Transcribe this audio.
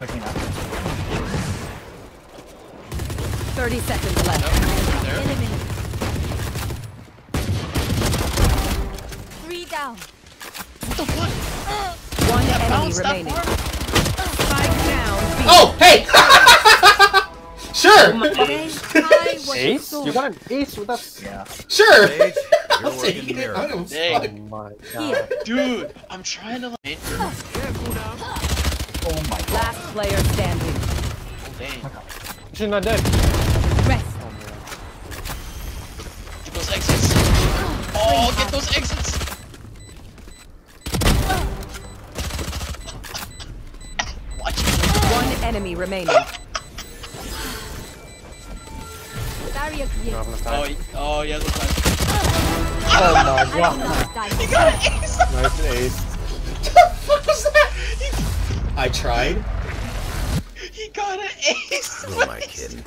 Looking up. 30 seconds left. There. Eliminate. Three down. What the fuck? Uh, One That enemy bounced remaining. far? Spike down. B. Oh, hey! sure! I Ace? You got an ace with us? Yeah. Sure! Sage, I'll take it. I don't Dang. fuck. Oh my oh god. Dude, I'm trying to like. Oh my god. Last player standing. Oh, dang. She's not dead. rest. Oh, get those exits. Oh, get those exits. Watch it. One enemy remaining. Barrier You created. don't have enough Oh, time. oh, he has a plan. Oh my I god. He got an ace. Nice ace. Tried. He got an ace. Who am I kidding?